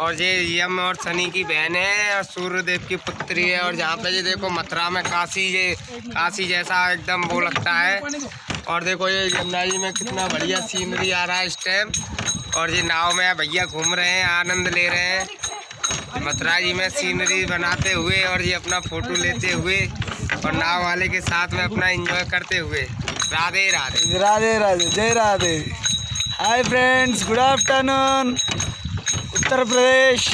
और ये यम और सनी की बहन है, और सूर्यदेव की पुत्री है, और जहाँ पे ये देखो मथुरा में काशी ये, काशी जैसा एकदम वो लगता है। और देखो ये यमुना जी में कितना बढ़िया सीनरी आ रहा है इस टाइम और ये नाव में भैया घूम रहे हैं, आनंद ले रहे हैं। मथुरा जी में सीनरी बनाते हुए और ये अपना फ़ोटो लेते हुए और नाव वाले के साथ में अपना एंजॉय करते हुए। राधे राधे। राधे राधे। जय Radhe. Hi friends good afternoon Uttar Pradesh.